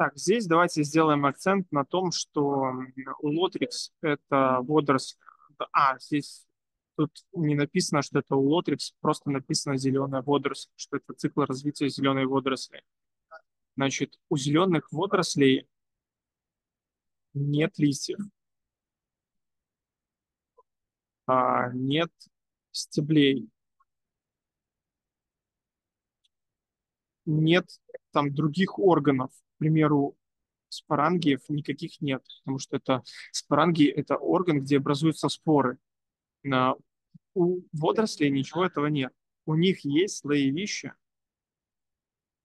Так, здесь давайте сделаем акцент на том, что улотрикс – это водоросль. А, здесь тут не написано, что это улотрикс, просто написано зеленая водоросль, что это цикл развития зеленой водоросли. Значит, у зеленых водорослей нет листьев, а, нет стеблей, нет там других органов. Примеру, спорангиев никаких нет, потому что это спорангии – это орган, где образуются споры. На, у водорослей ничего этого нет. У них есть слоевища,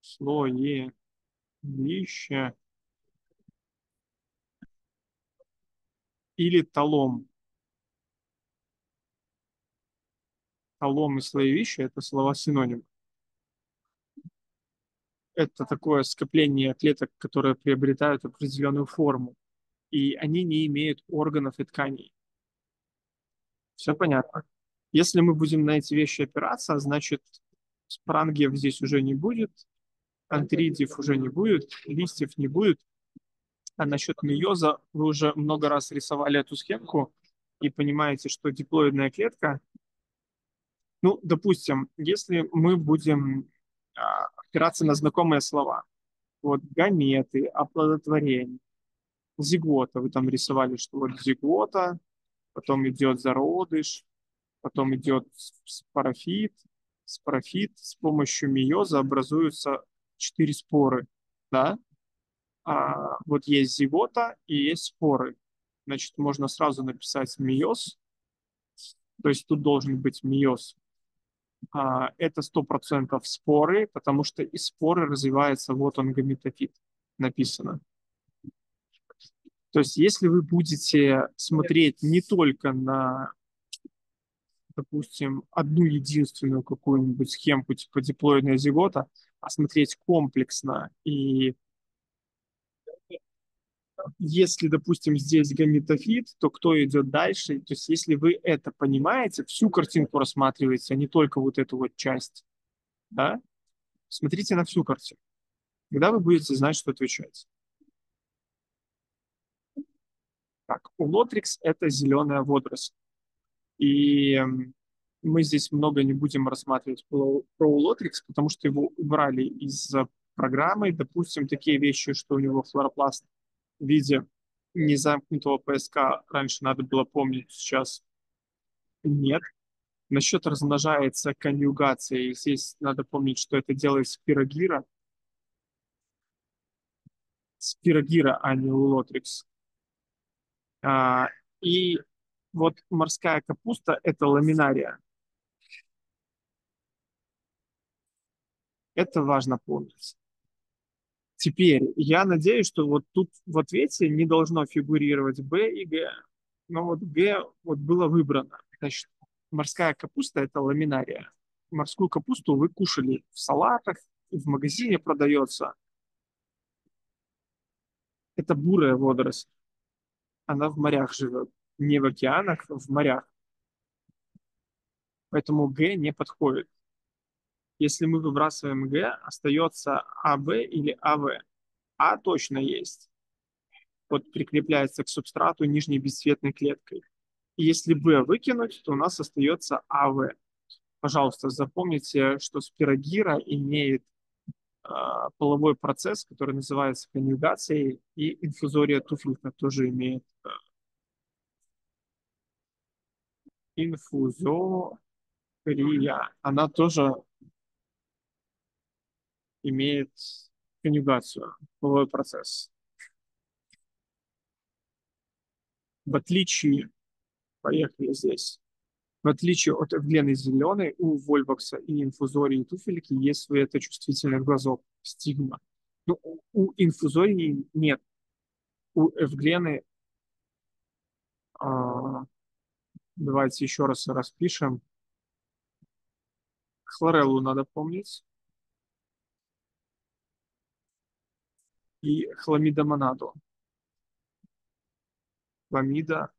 слоевища, или талом. Талом и слоевище – это слова синонимы это такое скопление клеток, которые приобретают определенную форму, и они не имеют органов и тканей. Все понятно. Если мы будем на эти вещи опираться, значит, спрангиев здесь уже не будет, антридиев уже не будет, листьев не будет. А насчет миоза вы уже много раз рисовали эту схемку и понимаете, что диплоидная клетка, ну, допустим, если мы будем опираться на знакомые слова. Вот гаметы, оплодотворение, зигота. Вы там рисовали, что вот зигота, потом идет зародыш, потом идет спорофит, спорофит. С помощью миоза образуются четыре споры, да? А вот есть зигота и есть споры. Значит, можно сразу написать миоз, то есть тут должен быть миоз это сто процентов споры, потому что из споры развивается вот он гаметофит, написано. То есть если вы будете смотреть не только на, допустим, одну единственную какую-нибудь схемку типа диплоидная зигота, а смотреть комплексно и если, допустим, здесь гаметофит, то кто идет дальше? То есть если вы это понимаете, всю картинку рассматриваете, а не только вот эту вот часть, да, смотрите на всю картину. Тогда вы будете знать, что отвечать. Так, у Лотрикс это зеленая водоросль. И мы здесь много не будем рассматривать про, про Лотрикс, потому что его убрали из программы. Допустим, такие вещи, что у него флоропласт виде незамкнутого поиска раньше надо было помнить, сейчас нет. Насчет размножается конъюгация, здесь надо помнить, что это делает спирогира. Спирогира, а не улотрикс. А, и вот морская капуста – это ламинария. Это важно помнить. Теперь, я надеюсь, что вот тут в ответе не должно фигурировать Б и Г. Но вот Г вот было выбрано. Значит, морская капуста – это ламинария. Морскую капусту вы кушали в салатах, в магазине продается. Это бурая водоросль. Она в морях живет. Не в океанах, в морях. Поэтому Г не подходит. Если мы выбрасываем Г, остается АВ или АВ. А точно есть. Вот прикрепляется к субстрату нижней бесцветной клеткой. И если Б выкинуть, то у нас остается АВ. Пожалуйста, запомните, что спирогира имеет э, половой процесс, который называется конъюгацией, и инфузория туфелька тоже имеет э, инфузория. Она тоже имеет конъюгацию, половой процесс. В отличие, поехали здесь, в отличие от эвглены зеленой, у вольвакса и инфузории туфельки есть светочувствительный глазок, стигма. Ну, у инфузории нет. У эвглены, а, давайте еще раз распишем, хлореллу надо помнить. и хламидомонаду. Хламида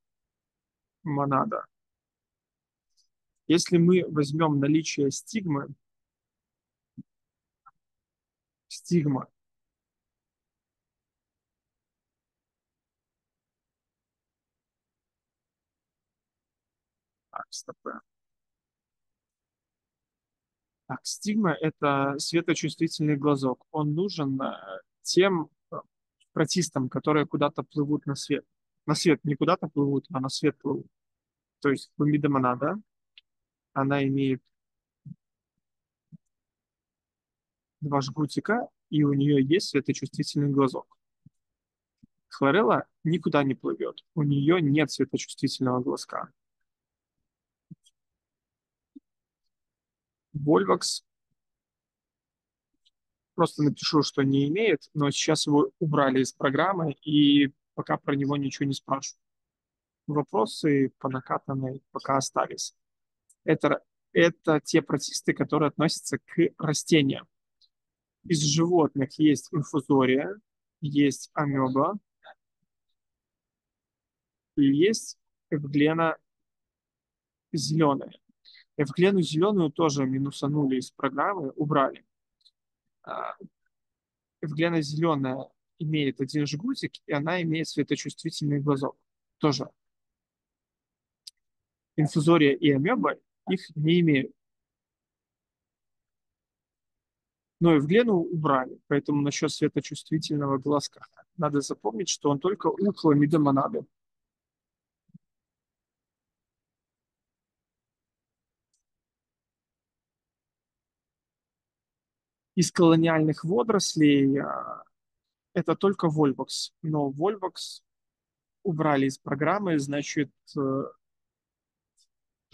монада. Если мы возьмем наличие стигмы, стигма Так, стоп. Так, стигма – это светочувствительный глазок. Он нужен э, тем, протистам, которые куда-то плывут на свет. На свет не куда-то плывут, а на свет плывут. То есть хламида монада, она имеет два жгутика, и у нее есть светочувствительный глазок. Хлорелла никуда не плывет. У нее нет светочувствительного глазка. Вольвакс просто напишу, что не имеет, но сейчас его убрали из программы, и пока про него ничего не спрашиваю. Вопросы по накатанной пока остались. Это, это те протисты, которые относятся к растениям. Из животных есть инфузория, есть амеба, и есть эвглена зеленая. Эвглену зеленую тоже минусанули из программы, убрали. А, Эвглена зеленая имеет один жгутик, и она имеет светочувствительный глазок. Тоже. Инфузория и амеба их не имеют. Но Эвглену убрали, поэтому насчет светочувствительного глазка надо запомнить, что он только у хламида. Из колониальных водорослей а, это только Volvox. Но Volvox убрали из программы, значит, э,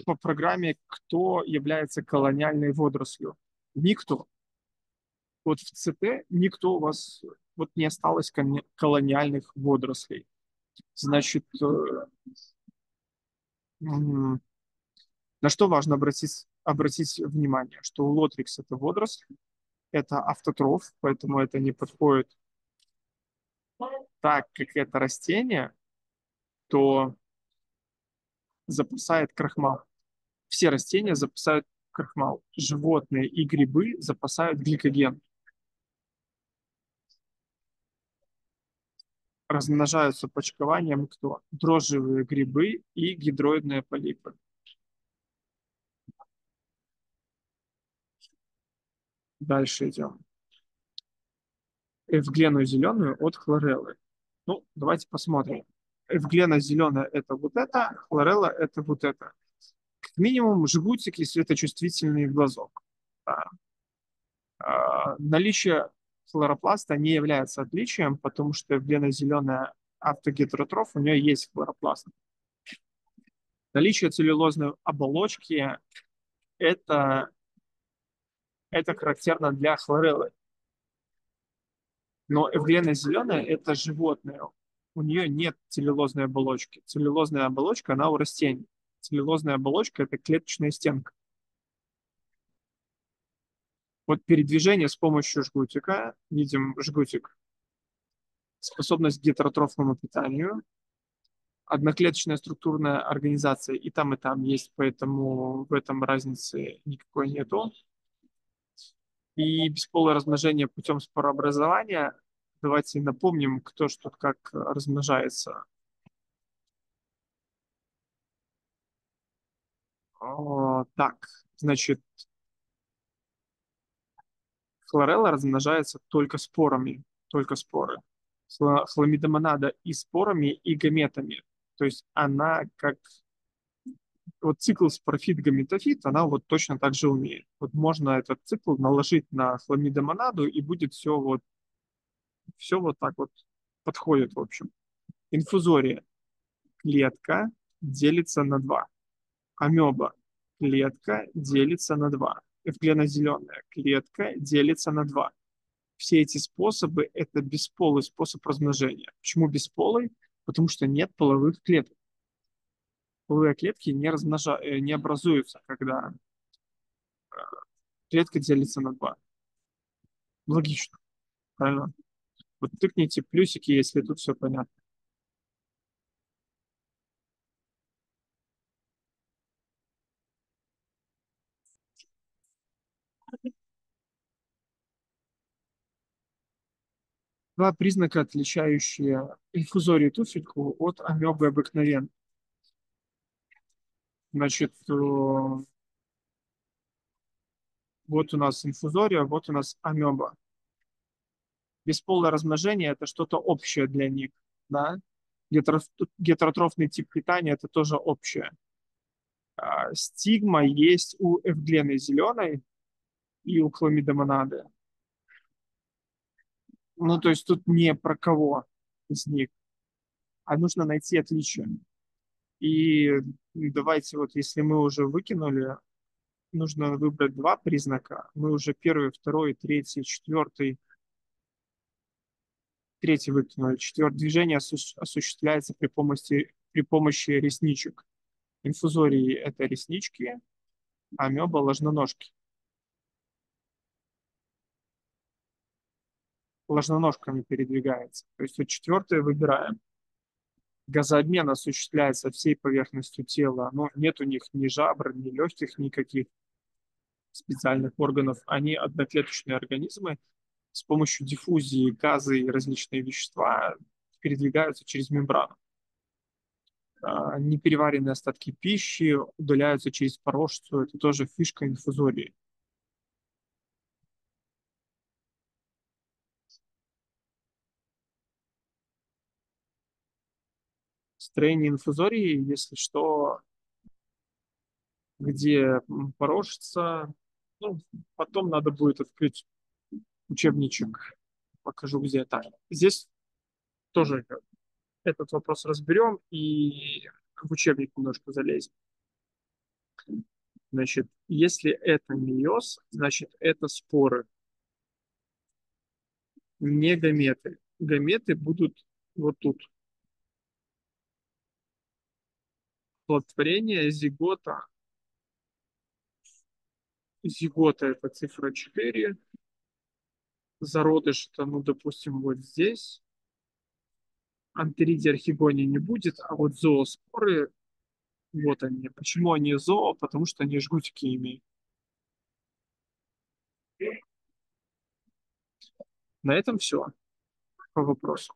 по программе, кто является колониальной водорослью. Никто. Вот в ЦТ никто у вас, вот не осталось колониальных водорослей. Значит, э, на что важно обратить, обратить внимание, что у Лотрикс это водоросль, это автотроф, поэтому это не подходит так, как это растение, то запасает крахмал. Все растения запасают крахмал. Животные и грибы запасают гликоген. Размножаются почкованием кто? Дрожжевые грибы и гидроидные полипы. Дальше идем. Эвглену зеленую от хлореллы. Ну, давайте посмотрим. Эвглена зеленая – это вот это, хлорелла – это вот это. Как минимум жгутик и светочувствительный глазок. Да. А, наличие хлоропласта не является отличием, потому что эвглена зеленая автогетеротроф, у нее есть хлоропласт. Наличие целлюлозной оболочки – это это характерно для хлореллы. Но эвглена зеленая – это животное. У нее нет целлюлозной оболочки. Целлюлозная оболочка, она у растений. Целлюлозная оболочка – это клеточная стенка. Вот передвижение с помощью жгутика, видим жгутик, способность к гетеротрофному питанию, одноклеточная структурная организация и там, и там есть, поэтому в этом разницы никакой нету и бесполое размножение путем спорообразования. Давайте напомним, кто что как размножается. О, так, значит, хлорелла размножается только спорами, только споры. Хламидомонада и спорами, и гаметами. То есть она как вот цикл спорофит-гаметофит, она вот точно так же умеет. Вот можно этот цикл наложить на хламидомонаду, и будет все вот, все вот так вот подходит, в общем. Инфузория. Клетка делится на два. Амеба. Клетка делится на два. Эвглена зеленая клетка делится на два. Все эти способы – это бесполый способ размножения. Почему бесполый? Потому что нет половых клеток половые клетки не, размножа... Э, не образуются, когда э, клетка делится на два. Логично. Правильно? Вот тыкните плюсики, если тут все понятно. Два признака, отличающие инфузорию туфельку от амебы обыкновенной. Значит, э, вот у нас инфузория, вот у нас амеба. Бесполое размножение – это что-то общее для них, да? Гетеротрофный тип питания – это тоже общее. А, стигма есть у эвглены зеленой и у хламидомонады. Ну, то есть тут не про кого из них, а нужно найти отличия. И давайте вот, если мы уже выкинули, нужно выбрать два признака. Мы уже первый, второй, третий, четвертый, третий выкинули. Четвертое движение осуществляется при помощи, при помощи ресничек. Инфузории – это реснички, а амеба – ложноножки. Ложноножками передвигается. То есть вот четвертое выбираем. Газообмен осуществляется всей поверхностью тела, но нет у них ни жабр, ни легких никаких специальных органов. Они одноклеточные организмы, с помощью диффузии газы и различные вещества передвигаются через мембрану. А, непереваренные остатки пищи удаляются через порожцу. Это тоже фишка инфузории. Строение инфузории, если что, где порожца, ну, потом надо будет открыть учебничек. Покажу, где это. Здесь тоже этот вопрос разберем и в учебник немножко залезем. Значит, если это миоз, значит, это споры, не гаметы. Гаметы будут вот тут. Плодотворение зигота. Зигота это цифра 4. Зародыш это, ну, допустим, вот здесь антеридия архигония не будет, а вот зооспоры, вот они. Почему они зоо? Потому что они жгутики имеют. На этом все по вопросу.